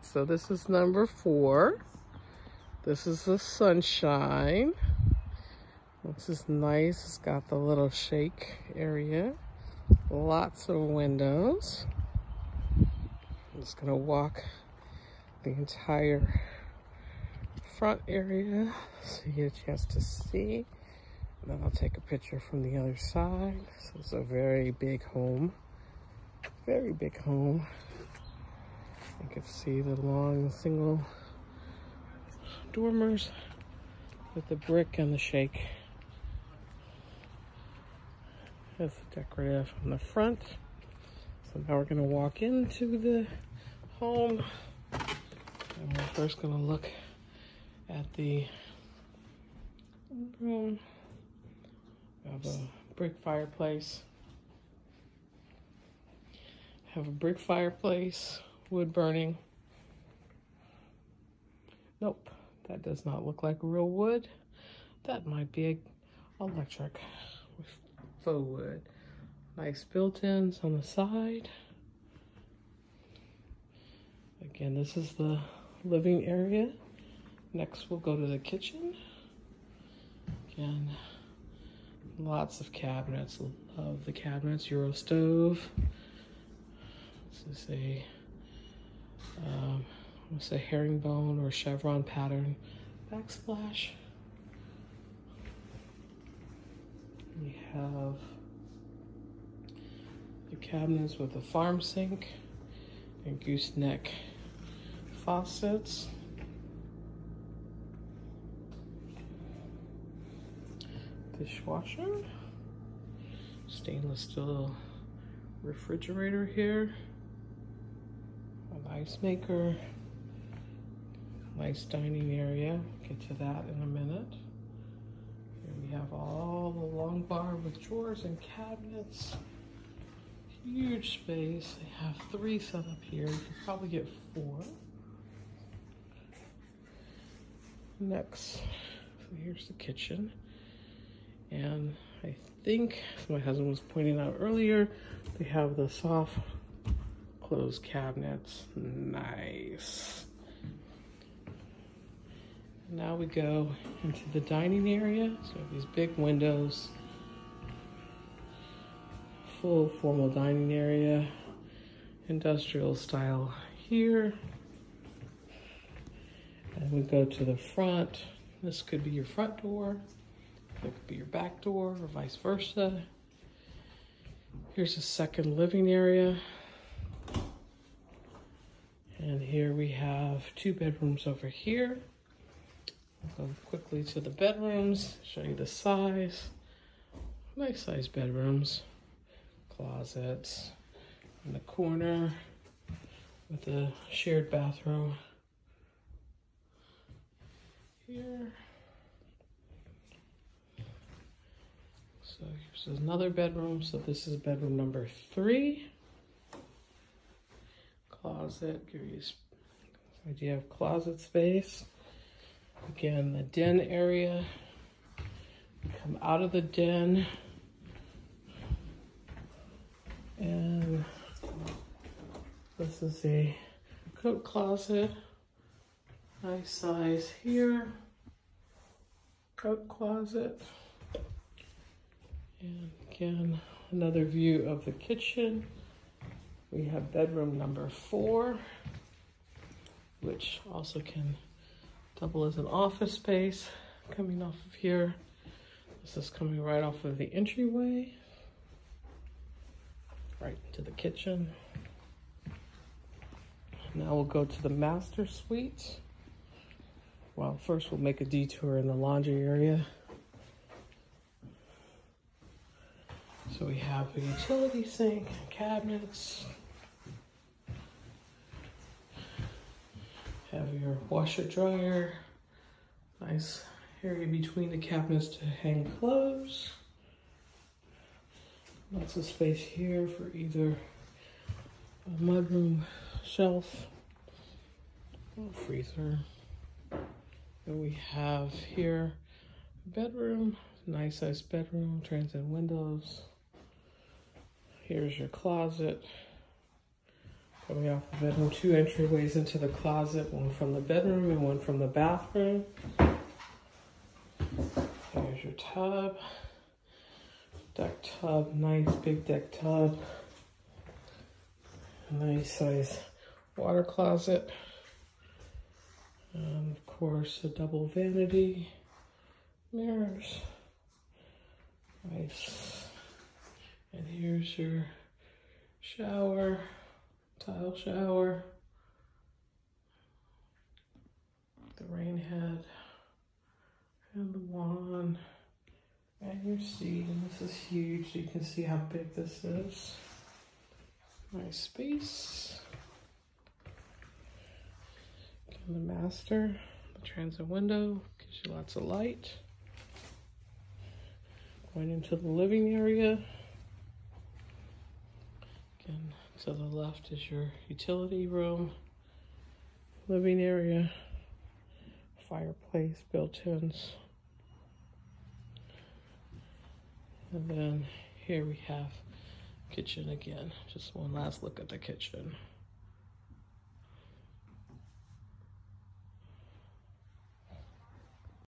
So this is number four. This is the sunshine. This is nice. It's got the little shake area. Lots of windows. I'm just gonna walk the entire front area so you get a chance to see. And then I'll take a picture from the other side. So it's a very big home. Very big home. You can see the long single dormers with the brick and the shake. That's decorative on the front. So now we're gonna walk into the home. And we're first gonna look at the room. We have a brick fireplace. Have a brick fireplace wood burning. Nope, that does not look like real wood. That might be a electric faux wood. Nice built-ins on the side. Again, this is the living area. Next, we'll go to the kitchen. Again, lots of cabinets. Love the cabinets. Euro stove. This is a um, what's a herringbone or chevron pattern backsplash. We have the cabinets with a farm sink and gooseneck faucets. Dishwasher, stainless steel refrigerator here ice maker, nice dining area. Get to that in a minute. Here we have all the long bar with drawers and cabinets. Huge space. They have three set up here. You could probably get four. Next, so here's the kitchen. And I think, my husband was pointing out earlier, they have the soft Closed cabinets. Nice. Now we go into the dining area. So these big windows. Full formal dining area. Industrial style here. And we go to the front. This could be your front door. It could be your back door or vice versa. Here's a second living area. And here we have two bedrooms over here. Go quickly to the bedrooms, show you the size. Nice size bedrooms. Closets in the corner with a shared bathroom here. So here's another bedroom. So this is bedroom number three closet, give you idea of closet space. Again, the den area. Come out of the den. And this is a coat closet. Nice size here. Coat closet. And again, another view of the kitchen. We have bedroom number four, which also can double as an office space coming off of here. This is coming right off of the entryway, right into the kitchen. Now we'll go to the master suite. Well, first we'll make a detour in the laundry area. So we have a utility sink, cabinets, have your washer dryer, nice area between the cabinets to hang clothes. Lots of space here for either a mudroom shelf or freezer. And we have here bedroom, nice size bedroom, transit windows. Here's your closet, Coming off the bedroom, two entryways into the closet, one from the bedroom and one from the bathroom. There's your tub. Deck tub, nice big deck tub. Nice size water closet. And of course, a double vanity, mirrors. Nice. And here's your shower tile shower, the rain head, and the wand, and your seat. And this is huge. You can see how big this is. Nice space. And the master, the transit window, gives you lots of light. Going into the living area. Again, to the left is your utility room, living area, fireplace, built-ins. And then here we have kitchen again. Just one last look at the kitchen.